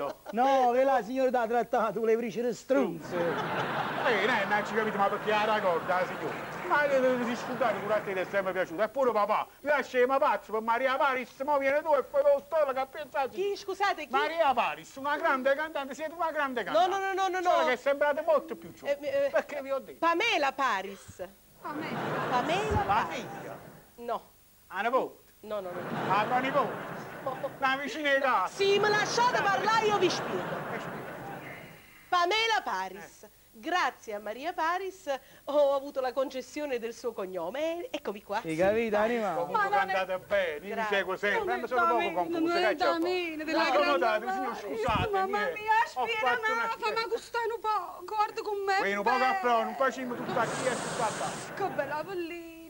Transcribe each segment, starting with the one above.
capito? No, che la signora t'ha trattato, le briciole strunze. Eh, non, non ci capito, ma perché la raccoglia la signora? Ma si scusate, pure a te ti è sempre piaciuto. Eppure papà, mi lasci ma pazzo per Maria Paris, mo viene tu e poi lo storia che ha pensato. Chi, scusate, chi? Maria Paris, una grande cantante, siete una grande cantante. No, no, no, no, no, Solo che sembrate molto più giovane. Eh, eh, perché vi ho detto? Pamela Paris. Pamela. Pamela La Paris. figlia, No, la nipote, no, no, no. la tua nipote, la vicina di casa. Sì, me lasciate parlare, io vi spiego. Pamela Paris. Grazie a Maria Paris ho avuto la concessione del suo cognome. Eccomi qua. Hai capito, animale? Comunque cantate bene, io vi Grazie. seguo sempre, Non ma è sono da poco me, confuso. non è che c'è da un po'? me, della Accomodatevi, grande signor, scusate. Mamma mia, aspira, no, fammi gustare un po', guarda con me. Qui un po' a non facciamo tutta qui e tutta là. Che bella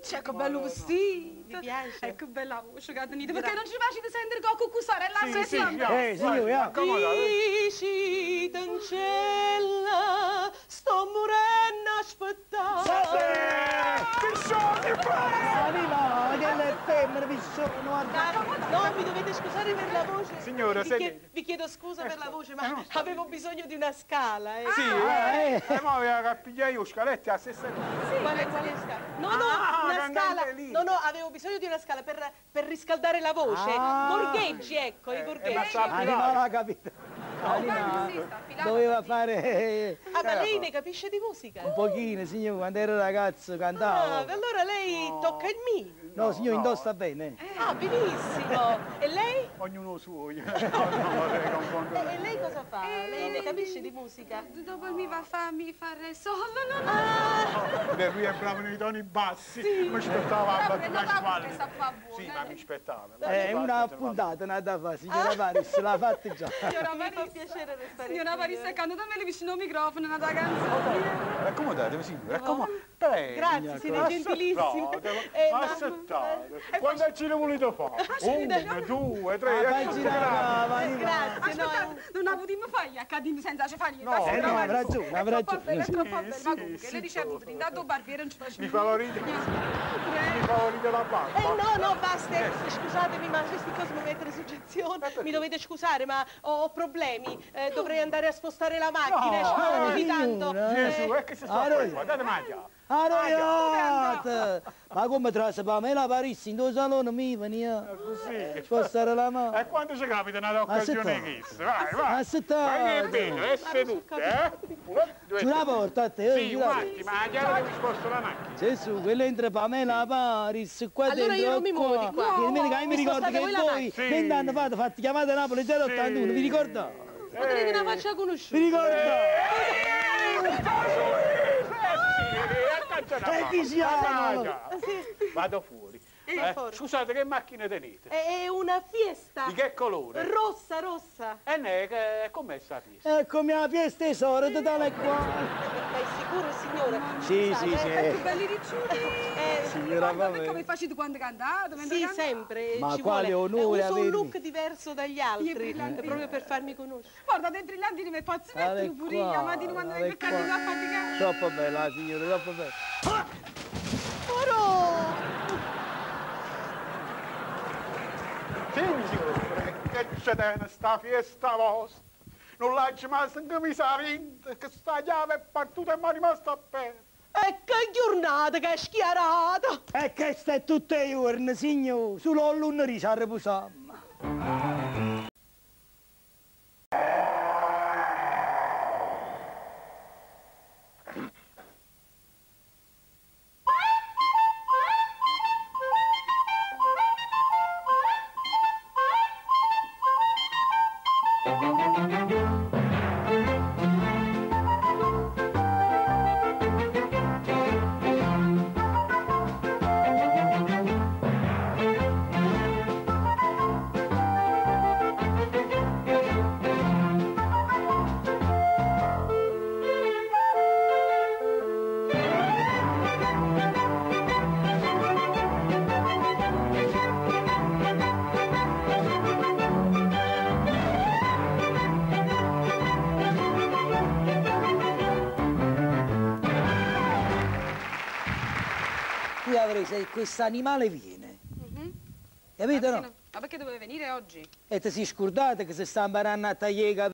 pelliccia, che bello vestito. Mi piace. E che bella voce che ha tenuto, perché non ci facile sentire con cucusarella Sì, sì, sesta. andiamo. Eh, signor, Vai, eh. accomodatevi. Dici, Tancella, sto morendo a aspettare. Che soldi fai? Animale, femmine vi sono, guarda. No, mi dovete scusare per la voce. Signora, vi, se- chie- vi chiedo scusa per la voce, ma avevo bisogno di una scala. Eh. Sì, Ah, eh. eh. E mo aveva cappigliato io, scaletti, la stessa cosa. Quale, quale scala? No, no, Ah, una scala. No, no, avevo bisogno di una scala per, per riscaldare la voce. Ah. Gorgheggi, ecco, i Eh, ma sa- Animale, ha capito. Sì, affilata Doveva fare eh, Ah, ma lei ne capisce di musica? un pochino, signor, quando ero ragazzo Ah, cantavo. allora lei tocca il mi. No, signor, no. indossa bene. Ah, benissimo. E lei? Ognuno suo, io no, E, e lei cosa fa? Lei ne capisce di musica? Dopo mi va a farmi fare solo, no, no. Ah, Beh, lui è bravo nei toni bassi, mi aspettava a battere fa Sì, eh. ma mi aspettava. È una puntata nata fa, signora Paris, l'ha fatta già. Signora fa Marisa, piacere restare signora qui, Marisa, eh. me le vicino al microfono, una da canzone. Accomodatevi, signora, accomodatevi. Prego. Grazie, siete gentilissimi. Aspettate, Eh, ma- aspettate. Quando ci ne volete fare? Uno, due, tre, Ah, Eh, animale. grazie, no, non la potremmo fare a cadini senza niente. No, Eh, no, avrà ragione, È avrà troppo bello, è ragione. troppo bello. Sì, Ma comunque, sì, le ricevuto, intanto barbiere non ci Mi facciamo. favorite, mi favorite la Eh barba. no, no, basta, eh, scusatemi, ma queste cose mi mettono in soggezione. Mi dovete scusare, ma ho problemi. Eh, dovrei andare a spostare la macchina, No, ci vado eh, di tanto. signora. Gesù, è che si sta Ah, fuori no. qua, date mangia. Arroiate! Ma come trasse Pamela Paris in due saloni mi veniva? Così. Spostare la mano. E quando ci capita una occasione Aspetta. questa? Vai, vai. Aspetta. Vai che è bene, è seduta, eh? Sulla tre. porta a te, Sì, eh, un sulla- attimo, la chiave che mi sposto la macchina. Gesù, quello entra Pamela Paris, qua Allora dentro io non mi muovo di qua. Io mi Mi ricordo che voi la voi macchina. 20 anni fa fate chiamate Napoli 081, vi ricordate? Ma tenete una faccia Vi conosciuta. ricordate? E chi siamo? Vado fuori. Va Eh, fuori. Scusate, che macchine tenete? È una fiesta. Di che colore? Rossa, rossa. E ne, che, com'è sta fiesta? Eccomi la fiesta tesoro, di tale qua. Ma è sicuro, signora? Sì, sì, sì. Che belli ricciuti. eh, Signora, Guarda, perché vabbè. mi facete quando cantate? Sì, cantate? sempre. Ma ci quale vuole. onore Eh, Uso un look diverso dagli altri, proprio per farmi conoscere. Guarda, dentro i brillantini mi mettono pure io, qua, ma di quando qua. a faticare. Troppo bella signora, troppo bella. Che in sta fiesta vostra? Non l'hai mai sentito mi sa vinta, che sta chiave è partita e mi è rimasta aperta. E che giornata che è schiarata! E che stai tutte le giorni, signore, solo l'unno ci riposiamo. Tu avrei se questo animale viene. Capito Sì, no? Ma perché doveva venire oggi? E ti si scordate che si sta imparando a tagliare?